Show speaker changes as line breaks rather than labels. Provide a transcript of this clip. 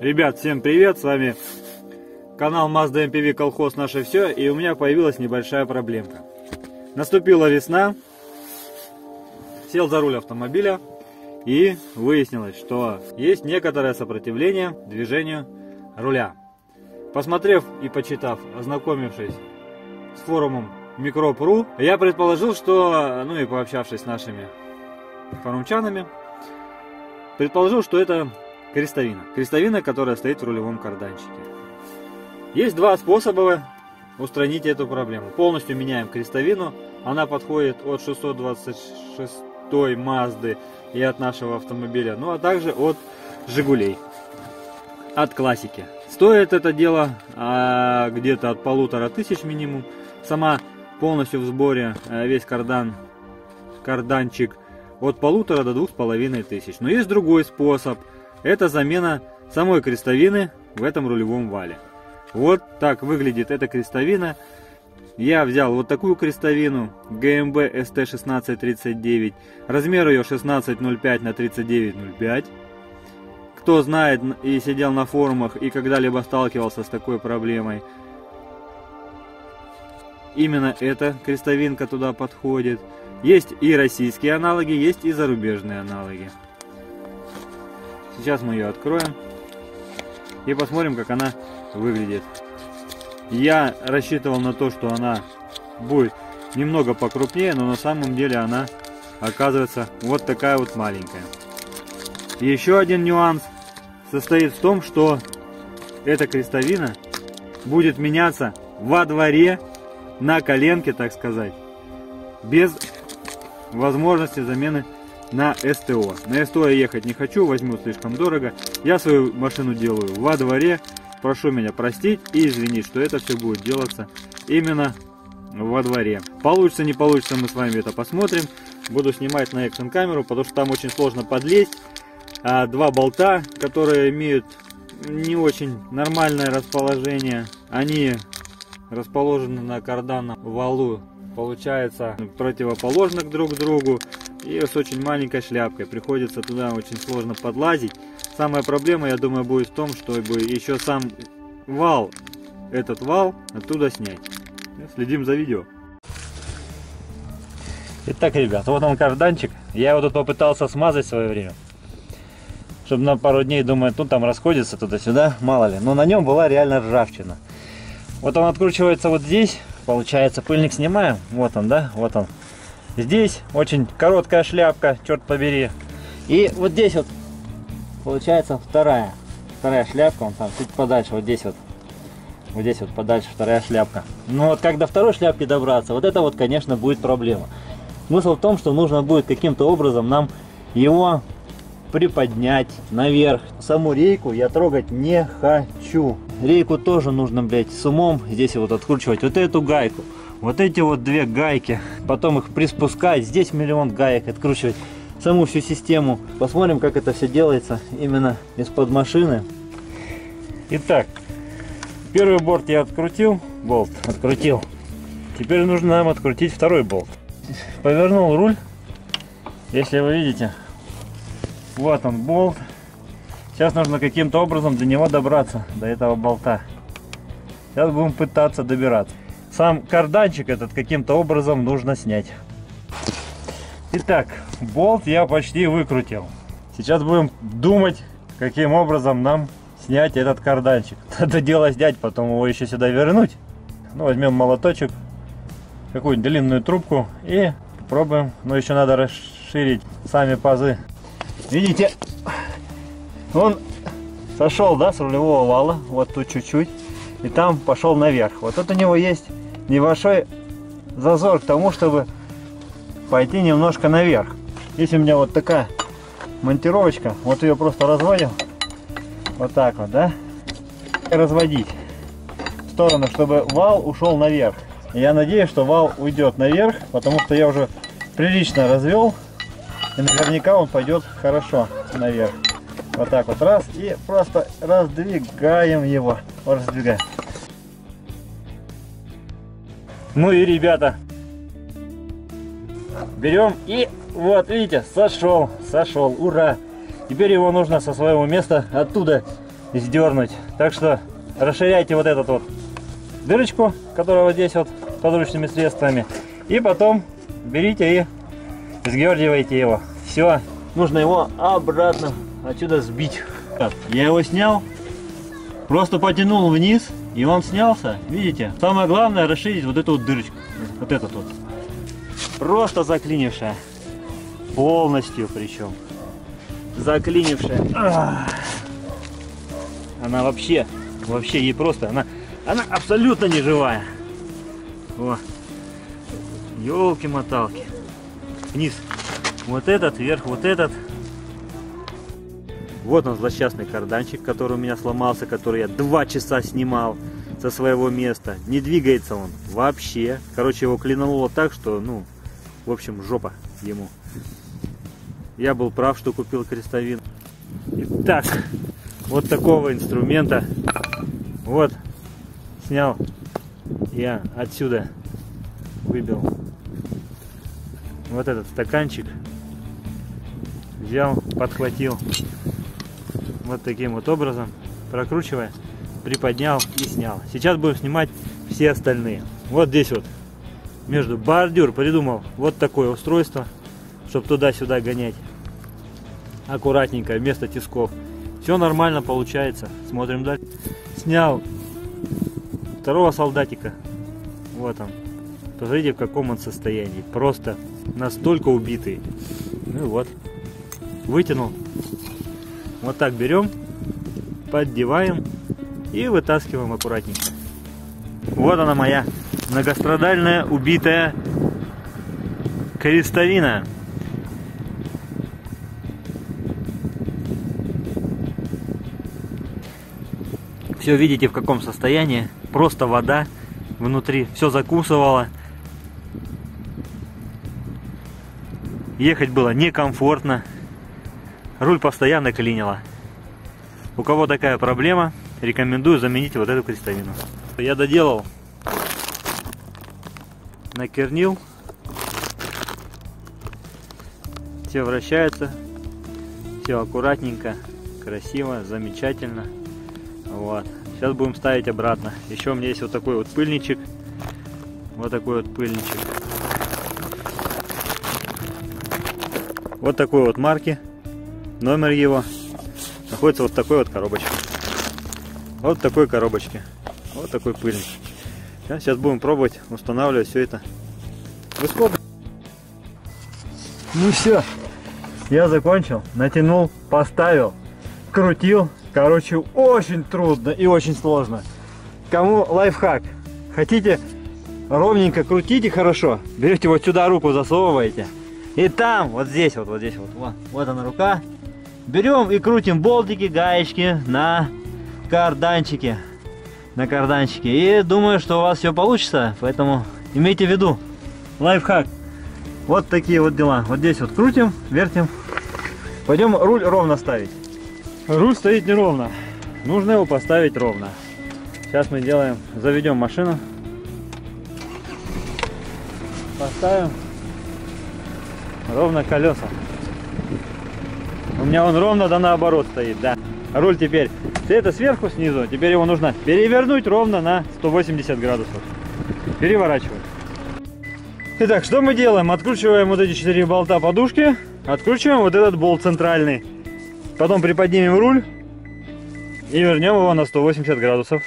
Ребят, всем привет, с вами канал Mazda MPV Колхоз Наше Все, и у меня появилась небольшая проблемка. Наступила весна, сел за руль автомобиля, и выяснилось, что есть некоторое сопротивление движению руля. Посмотрев и почитав, ознакомившись с форумом Микроп.ру, я предположил, что, ну и пообщавшись с нашими форумчанами, предположил, что это крестовина. Крестовина, которая стоит в рулевом карданчике. Есть два способа устранить эту проблему. Полностью меняем крестовину. Она подходит от 626 Мазды и от нашего автомобиля, ну а также от Жигулей. От классики. Стоит это дело а, где-то от полутора тысяч минимум. Сама полностью в сборе а, весь кардан, карданчик от полутора до двух с половиной тысяч. Но есть другой способ. Это замена самой крестовины в этом рулевом вале. Вот так выглядит эта крестовина. Я взял вот такую крестовину GMB ST1639. Размер ее 1605 на 3905. Кто знает и сидел на форумах и когда-либо сталкивался с такой проблемой, именно эта крестовинка туда подходит. Есть и российские аналоги, есть и зарубежные аналоги. Сейчас мы ее откроем и посмотрим, как она выглядит. Я рассчитывал на то, что она будет немного покрупнее, но на самом деле она оказывается вот такая вот маленькая. еще один нюанс состоит в том, что эта крестовина будет меняться во дворе на коленке, так сказать, без возможности замены на СТО. На СТО я ехать не хочу, возьму слишком дорого. Я свою машину делаю во дворе. Прошу меня простить и извинить, что это все будет делаться именно во дворе. Получится, не получится, мы с вами это посмотрим. Буду снимать на экшн камеру, потому что там очень сложно подлезть. А, два болта, которые имеют не очень нормальное расположение. Они расположены на карданном валу, получается противоположных друг другу и с очень маленькой шляпкой. Приходится туда очень сложно подлазить. Самая проблема, я думаю, будет в том, чтобы еще сам вал, этот вал оттуда снять. Следим за видео. Итак, ребят, вот он карданчик. Я его тут попытался смазать в свое время. Чтобы на пару дней, думаю, ну там расходится туда-сюда, мало ли. Но на нем была реально ржавчина. Вот он откручивается вот здесь. Получается, пыльник снимаем. Вот он, да? Вот он. Здесь очень короткая шляпка, черт побери. И вот здесь вот получается вторая. Вторая шляпка, он там чуть подальше, вот здесь вот. Вот здесь вот подальше вторая шляпка. Ну вот как до второй шляпки добраться, вот это вот, конечно, будет проблема. Смысл в том, что нужно будет каким-то образом нам его приподнять наверх. Саму рейку я трогать не хочу. Рейку тоже нужно, блядь, с умом здесь вот откручивать вот эту гайку. Вот эти вот две гайки, потом их приспускать, здесь миллион гаек откручивать саму всю систему. Посмотрим, как это все делается именно из-под машины. Итак, первый борт я открутил, болт открутил. Теперь нужно нам открутить второй болт. Повернул руль, если вы видите, вот он болт. Сейчас нужно каким-то образом до него добраться, до этого болта. Сейчас будем пытаться добираться. Сам карданчик этот каким-то образом нужно снять. Итак, болт я почти выкрутил. Сейчас будем думать, каким образом нам снять этот карданчик. Надо дело снять, потом его еще сюда вернуть. Ну, возьмем молоточек, какую-нибудь длинную трубку и попробуем. Но еще надо расширить сами пазы. Видите, он сошел, да, с рулевого вала, вот тут чуть-чуть, и там пошел наверх. Вот тут у него есть небольшой зазор к тому, чтобы пойти немножко наверх. Есть у меня вот такая монтировочка, вот ее просто разводим, вот так вот, да, и разводить в сторону, чтобы вал ушел наверх. Я надеюсь, что вал уйдет наверх, потому что я уже прилично развел и наверняка он пойдет хорошо наверх. Вот так вот раз. И просто раздвигаем его. Раздвигаем. Ну и ребята, берем и вот видите, сошел, сошел, ура! Теперь его нужно со своего места оттуда сдернуть. Так что расширяйте вот эту вот дырочку, которая вот здесь вот подручными средствами. И потом берите и сгердивайте его. Все, нужно его обратно отсюда сбить. Я его снял, просто потянул вниз, и он снялся. Видите? Самое главное расширить вот эту вот дырочку. Вот этот вот. Просто заклинившая. Полностью причем. Заклинившая. Она вообще, вообще ей просто, она, она абсолютно не живая. О, елки-моталки. Вниз. Вот этот, вверх, вот этот. Вот он злосчастный карданчик, который у меня сломался, который я два часа снимал со своего места. Не двигается он вообще. Короче, его клинануло так, что, ну, в общем, жопа ему. Я был прав, что купил крестовин. Итак, вот такого инструмента. Вот, снял я отсюда, выбил вот этот стаканчик. Взял, подхватил вот таким вот образом, прокручивая, приподнял и снял. Сейчас будем снимать все остальные. Вот здесь вот между бордюр придумал вот такое устройство, чтобы туда-сюда гонять. Аккуратненько, вместо тисков. Все нормально получается. Смотрим дальше. Снял второго солдатика. Вот он. Посмотрите, в каком он состоянии. Просто настолько убитый. Ну вот. Вытянул. Вот так берем, поддеваем и вытаскиваем аккуратненько. Вот она моя многострадальная убитая крестовина. Все видите в каком состоянии. Просто вода внутри. Все закусывало. Ехать было некомфортно. Руль постоянно клинило. У кого такая проблема, рекомендую заменить вот эту крестовину. Я доделал. Накернил. Все вращается. Все аккуратненько, красиво, замечательно. Вот. Сейчас будем ставить обратно. Еще у меня есть вот такой вот пыльничек. Вот такой вот пыльничек. Вот такой вот марки. Номер его находится вот такой вот коробочке. Вот такой коробочке. Вот такой пыльник. Сейчас будем пробовать устанавливать все это в исход. Ну все, я закончил, натянул, поставил, крутил. Короче, очень трудно и очень сложно. Кому лайфхак? Хотите ровненько крутите хорошо, берете вот сюда руку засовываете. И там, вот здесь вот, вот здесь вот, вот, вот она рука. Берем и крутим болтики, гаечки на карданчике. На карданчике. И думаю, что у вас все получится. Поэтому имейте в виду. Лайфхак. Вот такие вот дела. Вот здесь вот крутим, вертим. Пойдем руль ровно ставить. Руль стоит неровно. Нужно его поставить ровно. Сейчас мы делаем, заведем машину. Поставим ровно колеса. Меня он ровно да наоборот стоит, да. Руль теперь, это сверху снизу, теперь его нужно перевернуть ровно на 180 градусов. Переворачивать. Итак, что мы делаем? Откручиваем вот эти четыре болта подушки, откручиваем вот этот болт центральный. Потом приподнимем руль и вернем его на 180 градусов.